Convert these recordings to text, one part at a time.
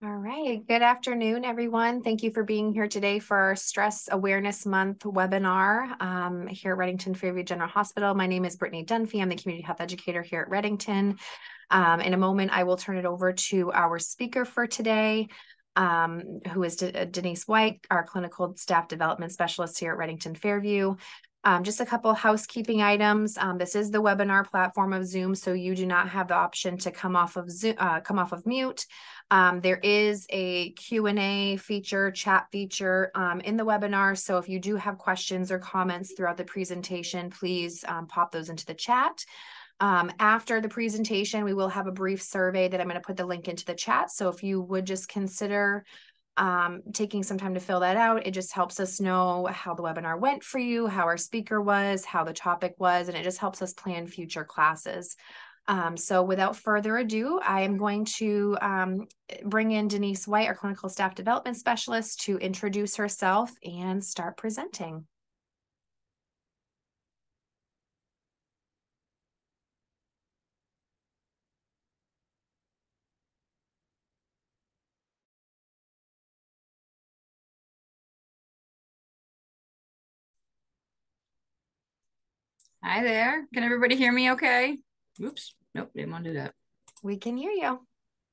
All right. Good afternoon, everyone. Thank you for being here today for our Stress Awareness Month webinar um, here at Redington Fairview General Hospital. My name is Brittany Dunphy. I'm the community health educator here at Redington. Um, in a moment, I will turn it over to our speaker for today, um, who is De Denise White, our clinical staff development specialist here at Redington Fairview. Um, just a couple housekeeping items. Um, this is the webinar platform of Zoom, so you do not have the option to come off of Zoom, uh, come off of mute. Um, there is a Q&A feature, chat feature um, in the webinar. So if you do have questions or comments throughout the presentation, please um, pop those into the chat. Um, after the presentation, we will have a brief survey that I'm going to put the link into the chat. So if you would just consider um, taking some time to fill that out, it just helps us know how the webinar went for you, how our speaker was, how the topic was, and it just helps us plan future classes. Um, so without further ado, I am going to um, bring in Denise White, our clinical staff development specialist, to introduce herself and start presenting. Hi there. Can everybody hear me okay? Oops. Nope, didn't want to do that. We can hear you.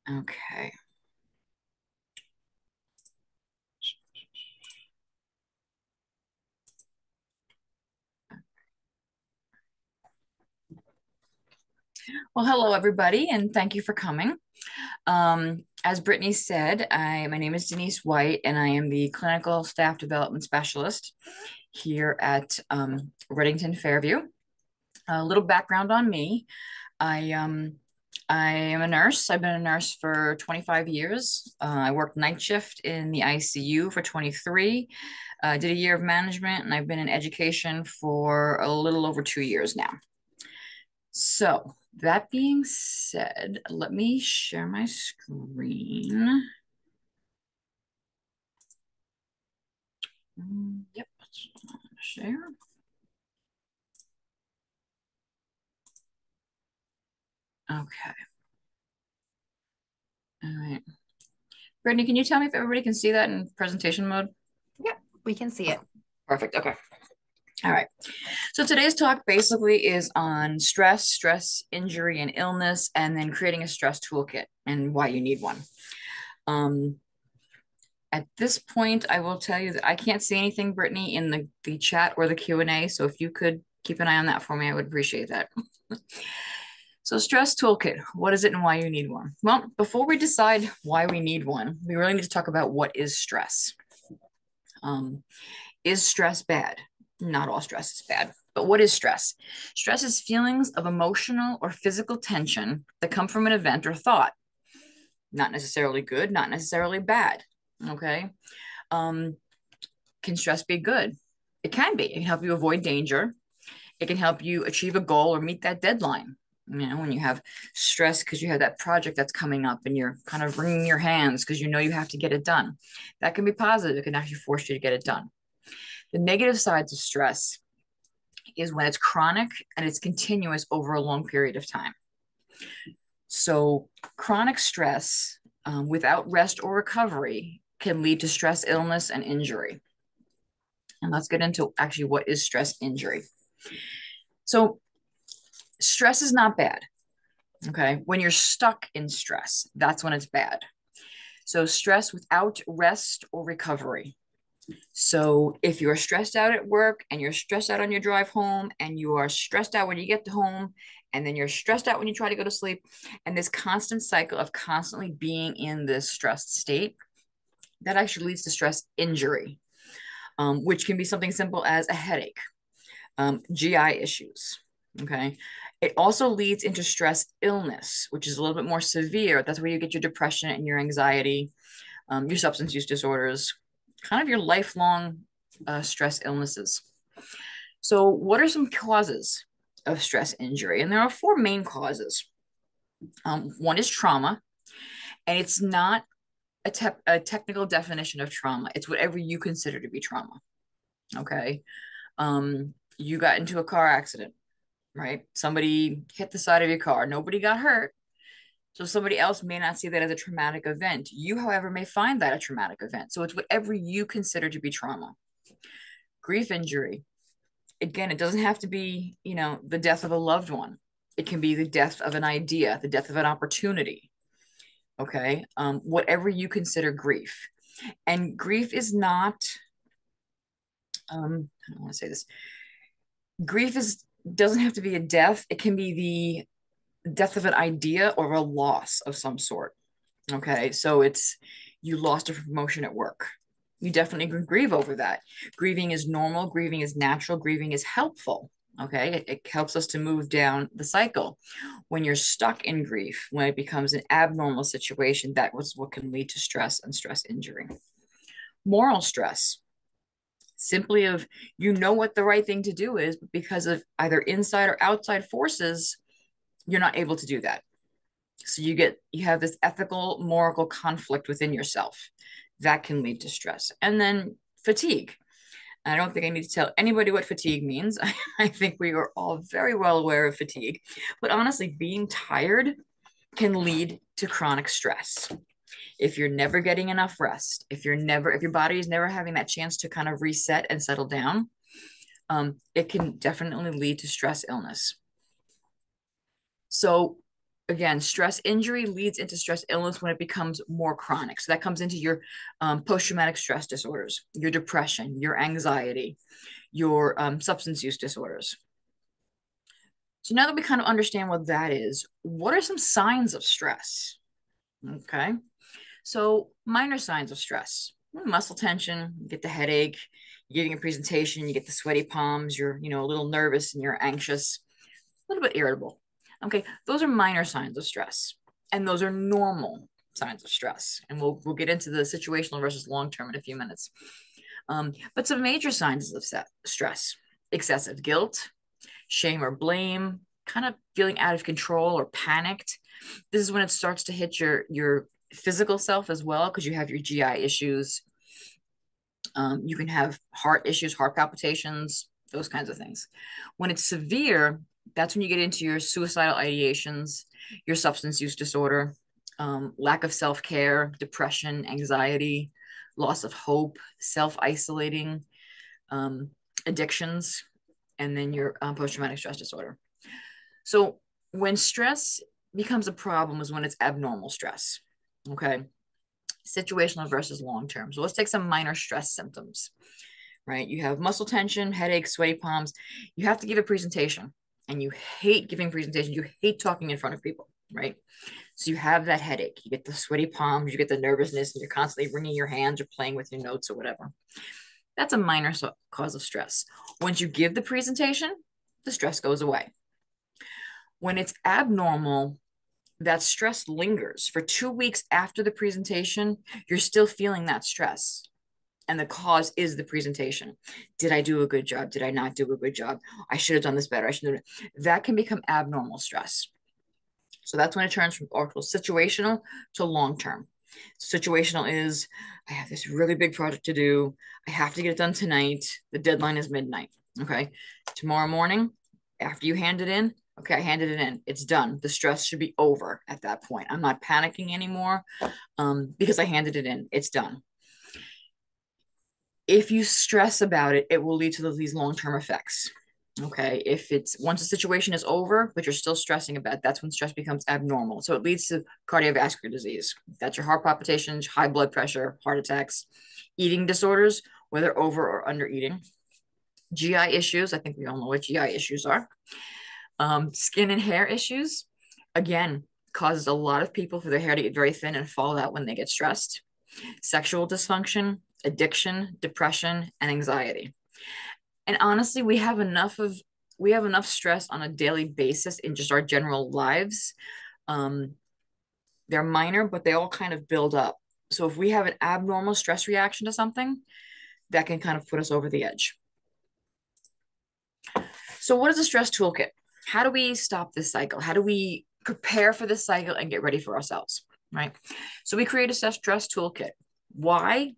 Okay. Well, hello, everybody, and thank you for coming. Um, as Brittany said, I, my name is Denise White, and I am the Clinical Staff Development Specialist here at um, Redington Fairview. A little background on me. I um I am a nurse. I've been a nurse for 25 years. Uh, I worked night shift in the ICU for 23. I uh, did a year of management, and I've been in education for a little over two years now. So that being said, let me share my screen. Mm, yep, share. Okay. All right. Brittany, can you tell me if everybody can see that in presentation mode? Yep, we can see it. Perfect. Okay. All right. So today's talk basically is on stress, stress, injury, and illness, and then creating a stress toolkit and why you need one. Um, at this point, I will tell you that I can't see anything, Brittany, in the, the chat or the Q&A. So if you could keep an eye on that for me, I would appreciate that. So stress toolkit, what is it and why you need one? Well, before we decide why we need one, we really need to talk about what is stress. Um, is stress bad? Not all stress is bad, but what is stress? Stress is feelings of emotional or physical tension that come from an event or thought. Not necessarily good, not necessarily bad. Okay. Um, can stress be good? It can be. It can help you avoid danger. It can help you achieve a goal or meet that deadline you know when you have stress because you have that project that's coming up and you're kind of wringing your hands because you know you have to get it done. That can be positive. It can actually force you to get it done. The negative sides of stress is when it's chronic and it's continuous over a long period of time. So chronic stress um, without rest or recovery can lead to stress illness and injury. And let's get into actually what is stress injury. So stress is not bad. Okay. When you're stuck in stress, that's when it's bad. So, stress without rest or recovery. So, if you're stressed out at work and you're stressed out on your drive home and you are stressed out when you get to home and then you're stressed out when you try to go to sleep, and this constant cycle of constantly being in this stressed state, that actually leads to stress injury, um, which can be something simple as a headache, um, GI issues. Okay. It also leads into stress illness, which is a little bit more severe. That's where you get your depression and your anxiety, um, your substance use disorders, kind of your lifelong uh, stress illnesses. So, what are some causes of stress injury? And there are four main causes. Um, one is trauma, and it's not a, te- a technical definition of trauma, it's whatever you consider to be trauma. Okay. Um, you got into a car accident right? Somebody hit the side of your car. Nobody got hurt. So somebody else may not see that as a traumatic event. You, however, may find that a traumatic event. So it's whatever you consider to be trauma. Grief injury. Again, it doesn't have to be, you know, the death of a loved one. It can be the death of an idea, the death of an opportunity. Okay. Um, whatever you consider grief. And grief is not, um, I don't want to say this. Grief is doesn't have to be a death. It can be the death of an idea or a loss of some sort. Okay. So it's you lost a promotion at work. You definitely can grieve over that. Grieving is normal, grieving is natural, grieving is helpful. Okay. It, it helps us to move down the cycle. When you're stuck in grief, when it becomes an abnormal situation, that was what can lead to stress and stress injury. Moral stress simply of you know what the right thing to do is, but because of either inside or outside forces, you're not able to do that. So you get you have this ethical, moral conflict within yourself that can lead to stress. And then fatigue. I don't think I need to tell anybody what fatigue means. I think we are all very well aware of fatigue. But honestly, being tired can lead to chronic stress if you're never getting enough rest, if you're never, if your body is never having that chance to kind of reset and settle down, um, it can definitely lead to stress illness. So again, stress injury leads into stress illness when it becomes more chronic. So that comes into your um, post-traumatic stress disorders, your depression, your anxiety, your um, substance use disorders. So now that we kind of understand what that is, what are some signs of stress? Okay. So minor signs of stress, muscle tension, you get the headache, you're giving a presentation, you get the sweaty palms, you're, you know, a little nervous and you're anxious, a little bit irritable. Okay, those are minor signs of stress. And those are normal signs of stress. And we'll we'll get into the situational versus long-term in a few minutes. Um, but some major signs of stress, excessive guilt, shame or blame, kind of feeling out of control or panicked. This is when it starts to hit your your physical self as well because you have your GI issues. Um, you can have heart issues, heart palpitations, those kinds of things. When it's severe, that's when you get into your suicidal ideations, your substance use disorder, um, lack of self care, depression, anxiety, loss of hope, self isolating, um, addictions, and then your um, post traumatic stress disorder. So, when stress becomes a problem is when it's abnormal stress. Okay. Situational versus long term. So let's take some minor stress symptoms, right? You have muscle tension, headache, sweaty palms. You have to give a presentation and you hate giving presentations. You hate talking in front of people, right? So you have that headache, you get the sweaty palms, you get the nervousness, and you're constantly wringing your hands or playing with your notes or whatever. That's a minor cause of stress. Once you give the presentation, the stress goes away. When it's abnormal, that stress lingers for two weeks after the presentation, you're still feeling that stress. And the cause is the presentation. Did I do a good job? Did I not do a good job? I should have done this better. I should have. That can become abnormal stress. So that's when it turns from actual situational to long term. Situational is I have this really big project to do. I have to get it done tonight. The deadline is midnight. Okay. Tomorrow morning, after you hand it in, okay, I handed it in. It's done. The stress should be over at that point. I'm not panicking anymore um, because I handed it in. It's done. If you stress about it, it will lead to these long term effects. Okay. If it's once the situation is over, but you're still stressing about it, that's when stress becomes abnormal. So it leads to cardiovascular disease. That's your heart palpitations, high blood pressure, heart attacks, eating disorders, whether over or under eating, GI issues. I think we all know what GI issues are. Um, skin and hair issues, again, causes a lot of people for their hair to get very thin and fall out when they get stressed. Sexual dysfunction, addiction, depression, and anxiety. And honestly, we have enough of we have enough stress on a daily basis in just our general lives. Um, they're minor, but they all kind of build up. So if we have an abnormal stress reaction to something, that can kind of put us over the edge. So what is a stress toolkit? How do we stop this cycle? How do we prepare for this cycle and get ready for ourselves? Right. So we create a stress toolkit. Why?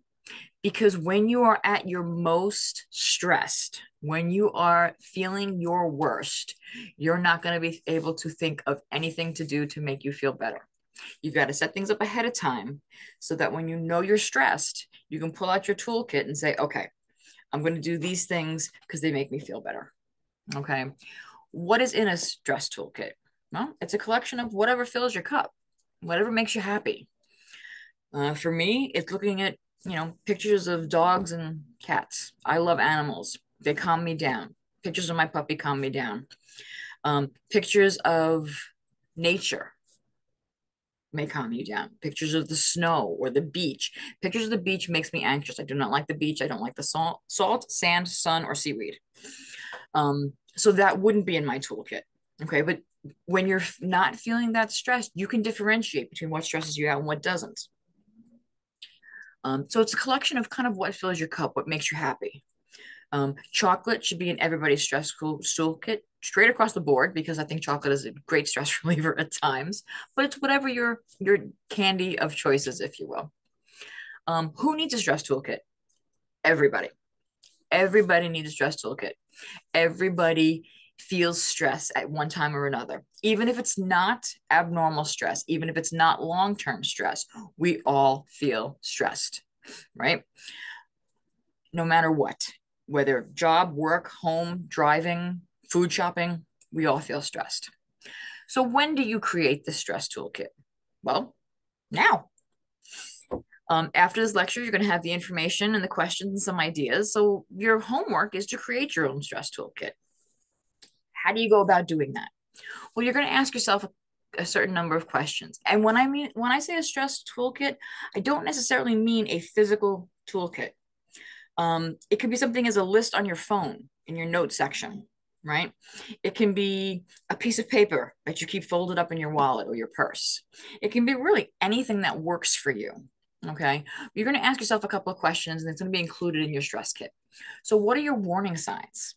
Because when you are at your most stressed, when you are feeling your worst, you're not going to be able to think of anything to do to make you feel better. You've got to set things up ahead of time so that when you know you're stressed, you can pull out your toolkit and say, okay, I'm going to do these things because they make me feel better. Okay. What is in a stress toolkit? Well, it's a collection of whatever fills your cup, whatever makes you happy. Uh, for me, it's looking at, you know, pictures of dogs and cats. I love animals. They calm me down. Pictures of my puppy calm me down. Um, pictures of nature may calm you down. Pictures of the snow or the beach. Pictures of the beach makes me anxious. I do not like the beach. I don't like the salt, salt, sand, sun, or seaweed. Um, so that wouldn't be in my toolkit. Okay, but when you're not feeling that stressed, you can differentiate between what stresses you out and what doesn't. Um, so it's a collection of kind of what fills your cup, what makes you happy. Um, chocolate should be in everybody's stress toolkit straight across the board because I think chocolate is a great stress reliever at times, but it's whatever your your candy of choices, if you will. Um, who needs a stress toolkit? Everybody. Everybody needs a stress toolkit. Everybody feels stress at one time or another. Even if it's not abnormal stress, even if it's not long term stress, we all feel stressed, right? No matter what, whether job, work, home, driving, food shopping, we all feel stressed. So, when do you create the stress toolkit? Well, now. Um, after this lecture, you're going to have the information and the questions and some ideas. So, your homework is to create your own stress toolkit. How do you go about doing that? Well, you're going to ask yourself a, certain number of questions. And when I mean when I say a stress toolkit, I don't necessarily mean a physical toolkit. Um, it could be something as a list on your phone in your note section, right? It can be a piece of paper that you keep folded up in your wallet or your purse. It can be really anything that works for you. Okay. You're going to ask yourself a couple of questions and it's going to be included in your stress kit. So, what are your warning signs?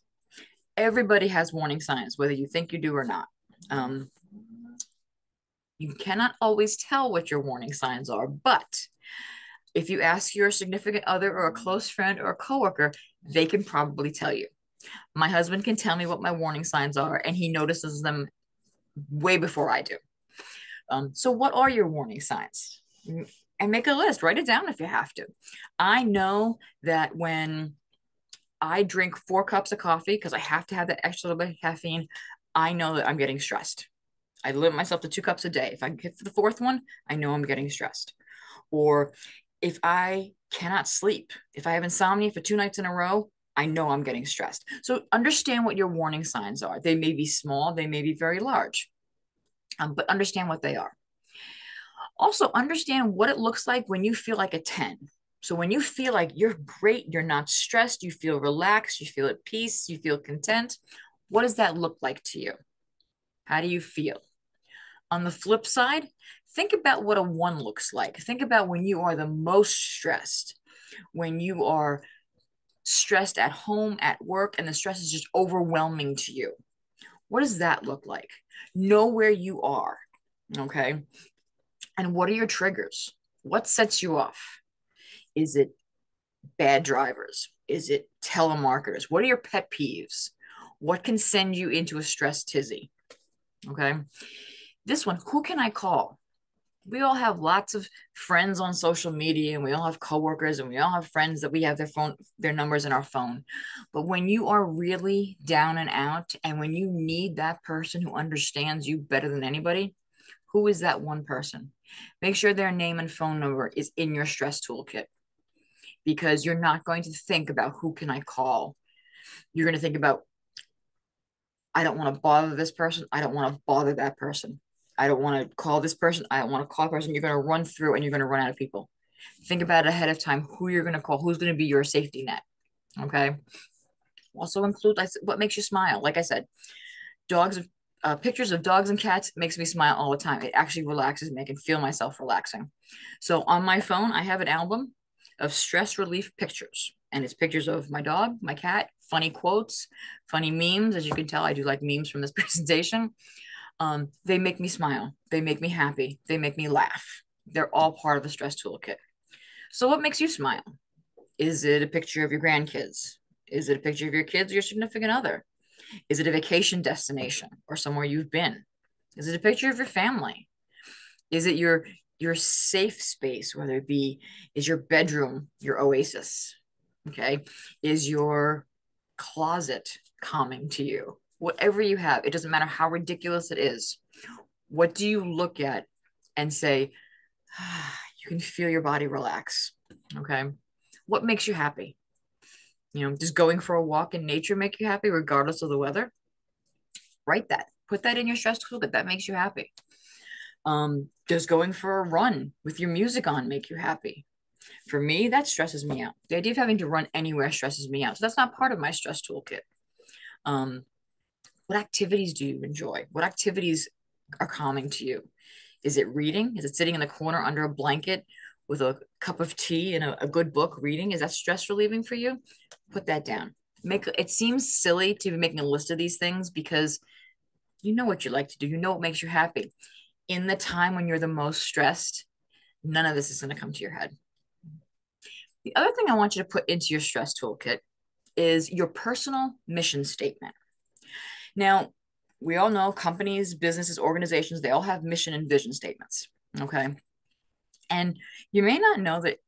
everybody has warning signs, whether you think you do or not. Um, you cannot always tell what your warning signs are, but if you ask your significant other or a close friend or a coworker, they can probably tell you. My husband can tell me what my warning signs are, and he notices them way before I do. Um, so, what are your warning signs? And make a list, write it down if you have to. I know that when I drink four cups of coffee because I have to have that extra little bit of caffeine, I know that I'm getting stressed. I limit myself to two cups a day. If I get to the fourth one, I know I'm getting stressed. Or if I cannot sleep, if I have insomnia for two nights in a row, I know I'm getting stressed. So understand what your warning signs are. They may be small, they may be very large, um, but understand what they are. Also, understand what it looks like when you feel like a 10. So when you feel like you're great, you're not stressed, you feel relaxed, you feel at peace, you feel content, what does that look like to you? How do you feel? On the flip side, think about what a one looks like. Think about when you are the most stressed, when you are stressed at home, at work, and the stress is just overwhelming to you. What does that look like? Know where you are. Okay. And what are your triggers? What sets you off? Is it bad drivers? Is it telemarketers? What are your pet peeves? What can send you into a stress tizzy? Okay. This one, who can I call? We all have lots of friends on social media and we all have coworkers and we all have friends that we have their phone, their numbers in our phone. But when you are really down and out and when you need that person who understands you better than anybody, who is that one person? Make sure their name and phone number is in your stress toolkit because you're not going to think about who can I call. You're going to think about I don't want to bother this person. I don't want to bother that person. I don't want to call this person. I don't want to call person. You're going to run through and you're going to run out of people. Think about ahead of time who you're going to call, who's going to be your safety net. Okay. Also include what makes you smile. Like I said, dogs, uh, pictures of dogs and cats makes me smile all the time. It actually relaxes me. I can feel myself relaxing. So on my phone, I have an album of stress relief pictures. And it's pictures of my dog, my cat, funny quotes, funny memes. As you can tell, I do like memes from this presentation. Um, they make me smile. They make me happy. They make me laugh. They're all part of the stress toolkit. So, what makes you smile? Is it a picture of your grandkids? Is it a picture of your kids or your significant other? Is it a vacation destination or somewhere you've been? Is it a picture of your family? Is it your your safe space, whether it be is your bedroom your oasis? Okay. Is your closet calming to you? Whatever you have, it doesn't matter how ridiculous it is. What do you look at and say, ah, you can feel your body relax? Okay. What makes you happy? You know, does going for a walk in nature make you happy regardless of the weather? Write that. Put that in your stress toolkit. That makes you happy. Um, does going for a run with your music on make you happy? For me, that stresses me out. The idea of having to run anywhere stresses me out. So that's not part of my stress toolkit. Um, what activities do you enjoy? What activities are calming to you? Is it reading? Is it sitting in the corner under a blanket with a cup of tea and a, a good book reading? Is that stress relieving for you? Put that down. Make it seems silly to be making a list of these things because you know what you like to do. You know what makes you happy. In the time when you're the most stressed, none of this is going to come to your head. The other thing I want you to put into your stress toolkit is your personal mission statement. Now, we all know companies, businesses, organizations, they all have mission and vision statements. Okay. And you may not know that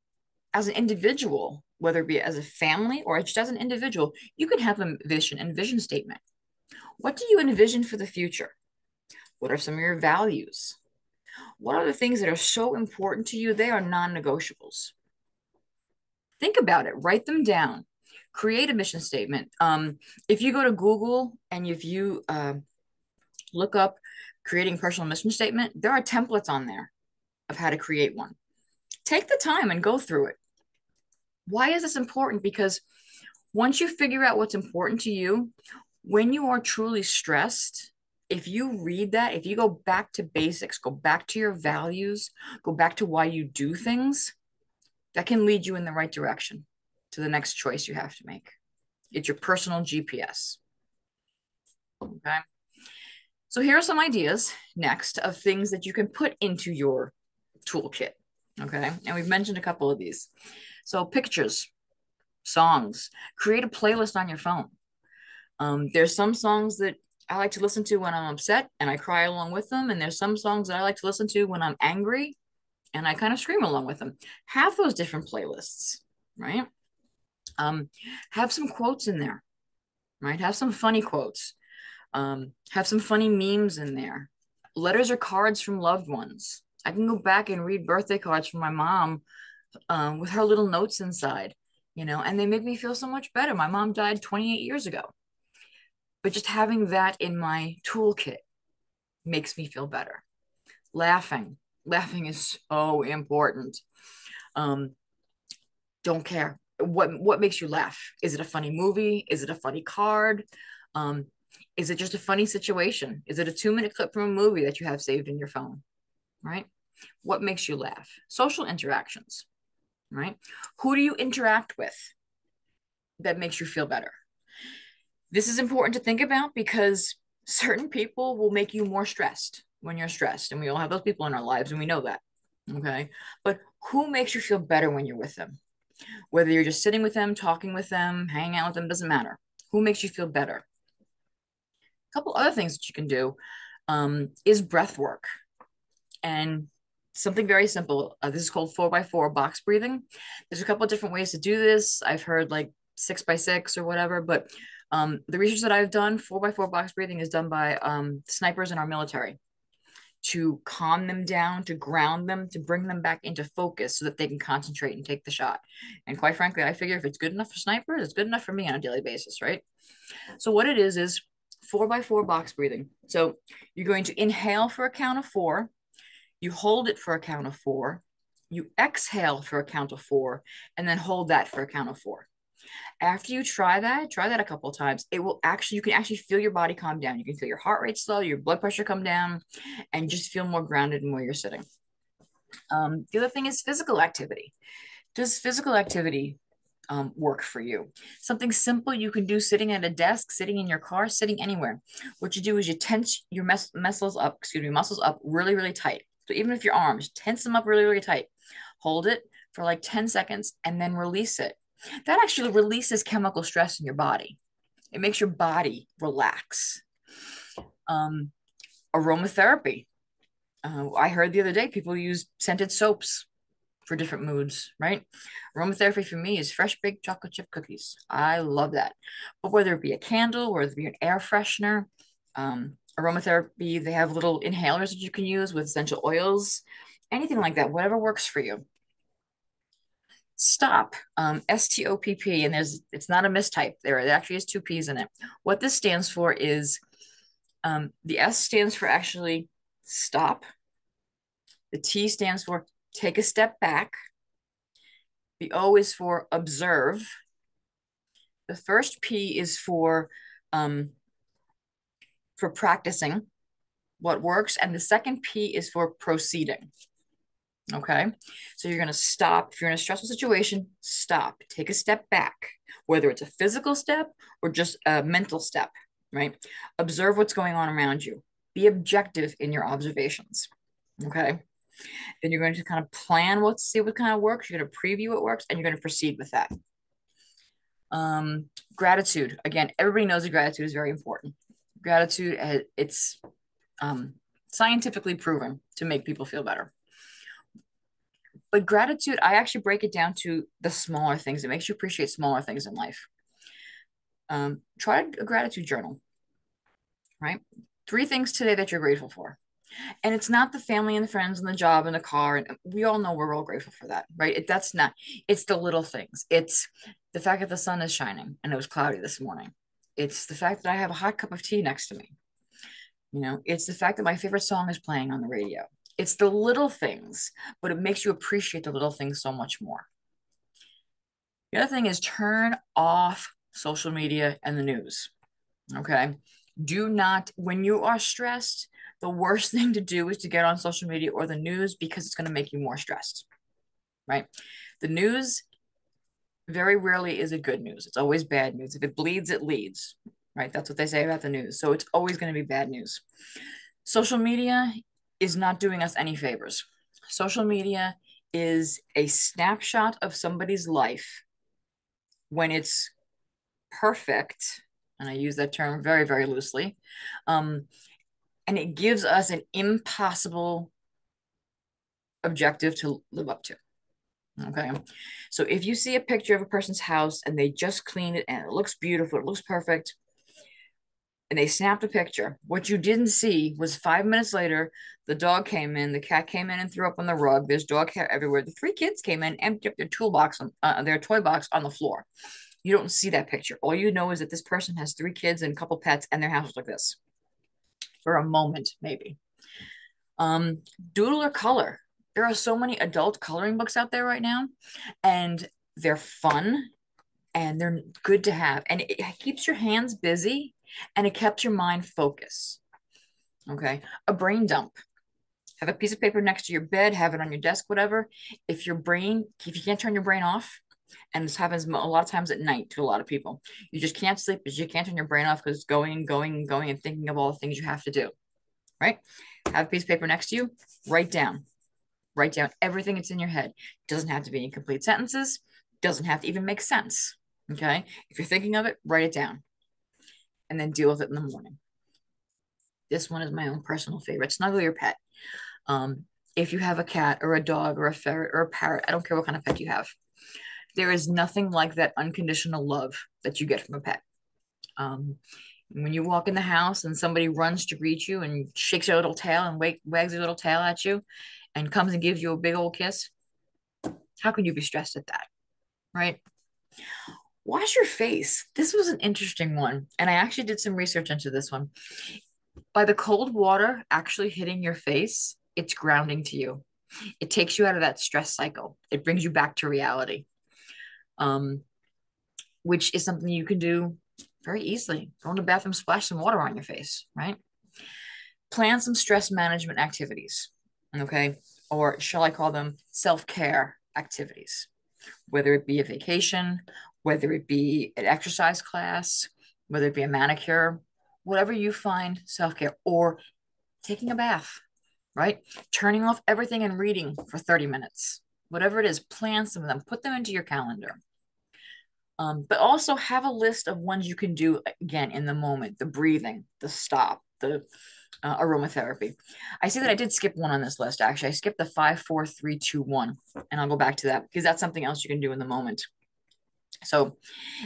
as an individual, whether it be as a family or just as an individual, you can have a vision and vision statement. What do you envision for the future? What are some of your values? What are the things that are so important to you? They are non negotiables. Think about it, write them down, create a mission statement. Um, if you go to Google and if you uh, look up creating personal mission statement, there are templates on there of how to create one. Take the time and go through it. Why is this important? Because once you figure out what's important to you, when you are truly stressed, if you read that, if you go back to basics, go back to your values, go back to why you do things, that can lead you in the right direction to the next choice you have to make. It's your personal GPS. Okay. So here are some ideas next of things that you can put into your toolkit. Okay. And we've mentioned a couple of these. So pictures, songs, create a playlist on your phone. Um, there's some songs that I like to listen to when I'm upset and I cry along with them. And there's some songs that I like to listen to when I'm angry and I kind of scream along with them. Have those different playlists, right? Um, have some quotes in there, right? Have some funny quotes. Um, have some funny memes in there. Letters or cards from loved ones. I can go back and read birthday cards from my mom um, with her little notes inside, you know, and they make me feel so much better. My mom died 28 years ago. But just having that in my toolkit makes me feel better. Laughing. Laughing is so important. Um, don't care. What what makes you laugh? Is it a funny movie? Is it a funny card? Um, is it just a funny situation? Is it a two minute clip from a movie that you have saved in your phone? Right? What makes you laugh? Social interactions, right? Who do you interact with that makes you feel better? This is important to think about because certain people will make you more stressed when you're stressed. And we all have those people in our lives and we know that. Okay. But who makes you feel better when you're with them? Whether you're just sitting with them, talking with them, hanging out with them, doesn't matter. Who makes you feel better? A couple other things that you can do um, is breath work. And something very simple. Uh, this is called four by four box breathing. There's a couple of different ways to do this. I've heard like six by six or whatever, but um, the research that I've done, four by four box breathing is done by um, snipers in our military to calm them down, to ground them, to bring them back into focus so that they can concentrate and take the shot. And quite frankly, I figure if it's good enough for snipers, it's good enough for me on a daily basis, right? So what it is is four by four box breathing. So you're going to inhale for a count of four, you hold it for a count of four, you exhale for a count of four, and then hold that for a count of four. After you try that, try that a couple of times. It will actually, you can actually feel your body calm down. You can feel your heart rate slow, your blood pressure come down, and just feel more grounded in where you're sitting. Um, the other thing is physical activity. Does physical activity um, work for you? Something simple you can do sitting at a desk, sitting in your car, sitting anywhere. What you do is you tense your mus- muscles up, excuse me, muscles up really, really tight. So even if your arms, tense them up really, really tight. Hold it for like 10 seconds and then release it that actually releases chemical stress in your body. It makes your body relax. Um, aromatherapy. Uh, I heard the other day people use scented soaps for different moods, right? Aromatherapy for me is fresh baked chocolate chip cookies. I love that. But whether it be a candle, whether it be an air freshener, um, aromatherapy, they have little inhalers that you can use with essential oils, anything like that, whatever works for you. Stop, um, S-T-O-P-P, and there's it's not a mistype. There, it actually has two P's in it. What this stands for is um, the S stands for actually stop. The T stands for take a step back. The O is for observe. The first P is for um, for practicing what works, and the second P is for proceeding. Okay, so you're going to stop. If you're in a stressful situation, stop, take a step back, whether it's a physical step or just a mental step, right? Observe what's going on around you, be objective in your observations. Okay, then you're going to kind of plan what, see what kind of works, you're going to preview what works, and you're going to proceed with that. Um, gratitude again, everybody knows that gratitude is very important. Gratitude, uh, it's um, scientifically proven to make people feel better. But gratitude, I actually break it down to the smaller things. It makes you appreciate smaller things in life. Um, try a gratitude journal, right? Three things today that you're grateful for. And it's not the family and the friends and the job and the car. And we all know we're all grateful for that, right? It, that's not, it's the little things. It's the fact that the sun is shining and it was cloudy this morning. It's the fact that I have a hot cup of tea next to me. You know, it's the fact that my favorite song is playing on the radio it's the little things, but it makes you appreciate the little things so much more. The other thing is turn off social media and the news. Okay. Do not, when you are stressed, the worst thing to do is to get on social media or the news because it's going to make you more stressed. Right. The news very rarely is it good news. It's always bad news. If it bleeds, it leads. Right. That's what they say about the news. So it's always going to be bad news. Social media is not doing us any favors. Social media is a snapshot of somebody's life when it's perfect, and I use that term very, very loosely, um, and it gives us an impossible objective to live up to. Okay. So if you see a picture of a person's house and they just cleaned it and it looks beautiful, it looks perfect, and they snapped a picture. What you didn't see was five minutes later, the dog came in, the cat came in and threw up on the rug. There's dog hair everywhere. The three kids came in, and emptied up their toolbox, on, uh, their toy box on the floor. You don't see that picture. All you know is that this person has three kids and a couple pets, and their house is like this for a moment, maybe. Um, doodle or color. There are so many adult coloring books out there right now, and they're fun and they're good to have, and it keeps your hands busy and it kept your mind focused. Okay. A brain dump. Have a piece of paper next to your bed, have it on your desk, whatever. If your brain, if you can't turn your brain off, and this happens a lot of times at night to a lot of people, you just can't sleep because you can't turn your brain off because it's going and going and going and thinking of all the things you have to do. Right? Have a piece of paper next to you, write down. Write down everything that's in your head. Doesn't have to be in complete sentences, doesn't have to even make sense. Okay. If you're thinking of it, write it down and then deal with it in the morning. This one is my own personal favorite. Snuggle your pet. Um, if you have a cat or a dog or a ferret or a parrot, I don't care what kind of pet you have. There is nothing like that unconditional love that you get from a pet. Um, when you walk in the house and somebody runs to greet you and shakes their little tail and wag, wags their little tail at you and comes and gives you a big old kiss, how can you be stressed at that? Right? wash your face. This was an interesting one. And I actually did some research into this one. By the cold water actually hitting your face, it's grounding to you. It takes you out of that stress cycle. It brings you back to reality. Um, which is something you can do very easily. Go in the bathroom, splash some water on your face, right? Plan some stress management activities, okay? Or shall I call them self care activities? Whether it be a vacation whether it be an exercise class, whether it be a manicure, whatever you find self care, or taking a bath, right? Turning off everything and reading for 30 minutes, whatever it is, plan some of them, put them into your calendar. Um, but also have a list of ones you can do again in the moment the breathing, the stop, the uh, aromatherapy. I see that I did skip one on this list. Actually, I skipped the five, four, three, two, one, and I'll go back to that because that's something else you can do in the moment. So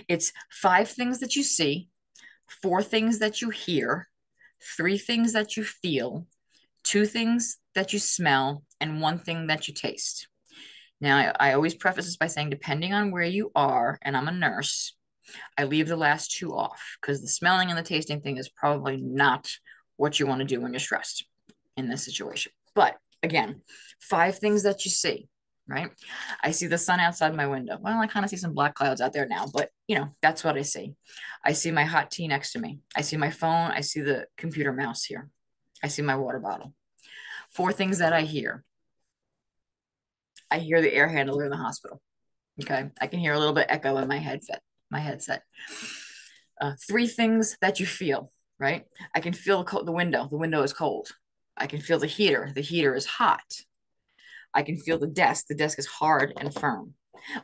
it's five things that you see, four things that you hear, three things that you feel, two things that you smell, and one thing that you taste. Now, I, I always preface this by saying, depending on where you are, and I'm a nurse, I leave the last two off because the smelling and the tasting thing is probably not what you want to do when you're stressed in this situation. But again, five things that you see, right? I see the sun outside my window. Well, I kind of see some black clouds out there now, but you know, that's what I see. I see my hot tea next to me. I see my phone. I see the computer mouse here. I see my water bottle. Four things that I hear. I hear the air handler in the hospital. Okay. I can hear a little bit echo in my headset, my headset. Uh, three things that you feel, right? I can feel the, the window. The window is cold. I can feel the heater. The heater is hot. I can feel the desk. The desk is hard and firm.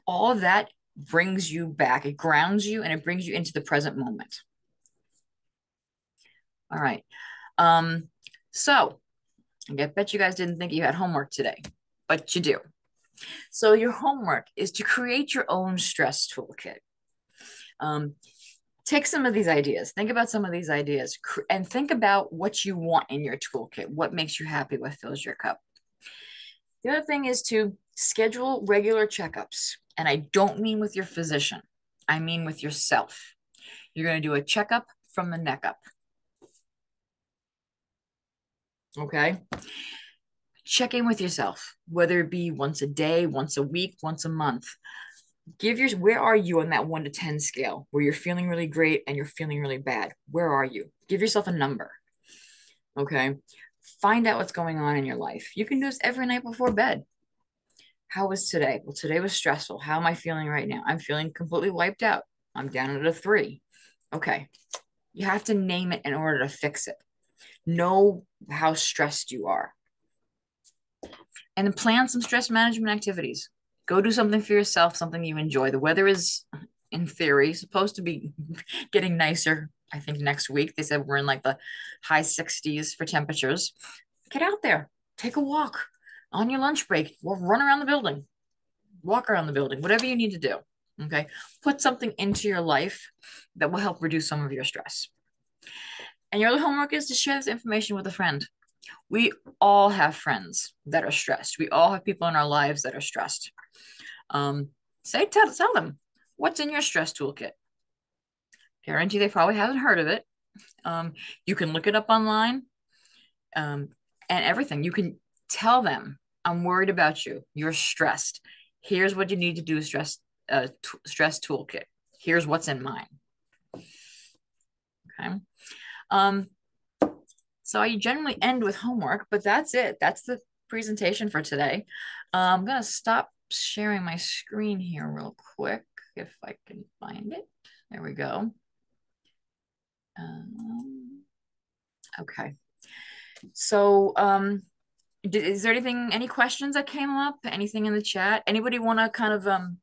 All of that brings you back. It grounds you and it brings you into the present moment. All right. Um, so I bet you guys didn't think you had homework today, but you do. So your homework is to create your own stress toolkit. Um, take some of these ideas, think about some of these ideas, and think about what you want in your toolkit. What makes you happy? What fills your cup? The other thing is to schedule regular checkups. And I don't mean with your physician, I mean with yourself. You're going to do a checkup from the neck up. Okay check in with yourself, whether it be once a day, once a week, once a month. Give your where are you on that one to 10 scale where you're feeling really great and you're feeling really bad? Where are you? Give yourself a number. Okay. Find out what's going on in your life. You can do this every night before bed. How was today? Well, today was stressful. How am I feeling right now? I'm feeling completely wiped out. I'm down at a three. Okay. You have to name it in order to fix it. Know how stressed you are and plan some stress management activities. Go do something for yourself, something you enjoy. The weather is, in theory, supposed to be getting nicer. I think next week they said we're in like the high 60s for temperatures. Get out there, take a walk on your lunch break, or run around the building, walk around the building, whatever you need to do. Okay. Put something into your life that will help reduce some of your stress. And your other homework is to share this information with a friend. We all have friends that are stressed. We all have people in our lives that are stressed. Um, say, tell, tell them what's in your stress toolkit. Guarantee they probably haven't heard of it. Um, you can look it up online um, and everything. You can tell them, I'm worried about you. You're stressed. Here's what you need to do stress uh, t- stress toolkit. Here's what's in mine. Okay. Um, so I generally end with homework, but that's it. That's the presentation for today. Uh, I'm going to stop sharing my screen here real quick if I can find it. There we go. Um, okay. So um, is there anything, any questions that came up? Anything in the chat? Anybody want to kind of um,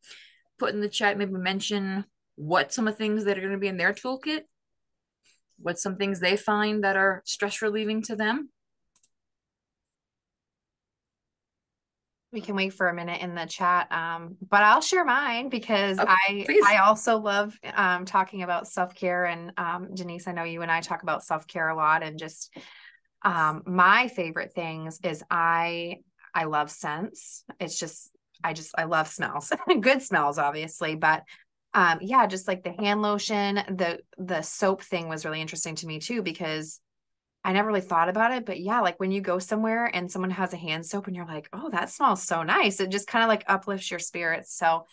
put in the chat, maybe mention what some of the things that are going to be in their toolkit? What's some things they find that are stress relieving to them? We can wait for a minute in the chat, um, but I'll share mine because Oh, I please. I also love um, talking about self care. And um, Denise, I know you and I talk about self care a lot, and just um, my favorite things is I I love scents. It's just I just I love smells, good smells, obviously, but um yeah just like the hand lotion the the soap thing was really interesting to me too because i never really thought about it but yeah like when you go somewhere and someone has a hand soap and you're like oh that smells so nice it just kind of like uplifts your spirits so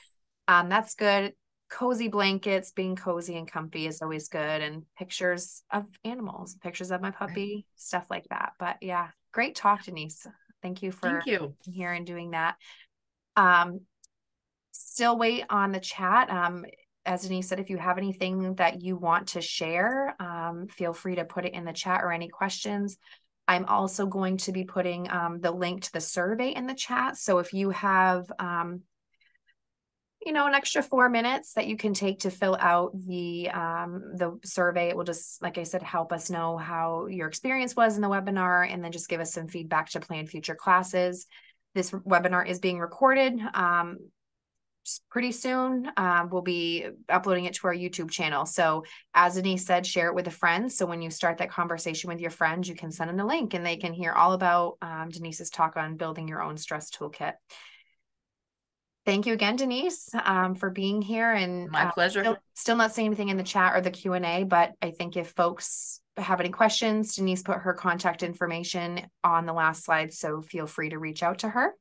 um that's good. Cozy blankets being cozy and comfy is always good and pictures of animals pictures of my puppy stuff like that but yeah great talk denise. Thank you for Thank you. here and doing that. Um still wait on the chat. Um, as Denise said, if you have anything that you want to share, um, feel free to put it in the chat or any questions. I'm also going to be putting um, the link to the survey in the chat. So if you have, um, you know, an extra four minutes that you can take to fill out the um, the survey. It will just, like I said, help us know how your experience was in the webinar and then just give us some feedback to plan future classes. This webinar is being recorded. Um, pretty soon. Um, we'll be uploading it to our YouTube channel. So as Denise said, share it with a friend. So when you start that conversation with your friends, you can send them the link and they can hear all about um, Denise's talk on building your own stress toolkit. Thank you again, Denise, um, for being here. And my uh, pleasure. Still, still not seeing anything in the chat or the Q and A, but I think if folks have any questions, Denise put her contact information on the last slide, so feel free to reach out to her.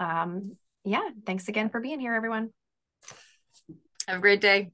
Um, yeah, thanks again for being here, everyone. Have a great day.